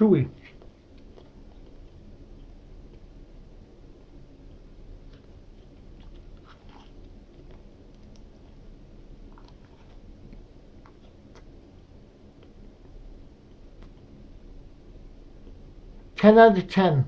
Chewy. Ten out of ten.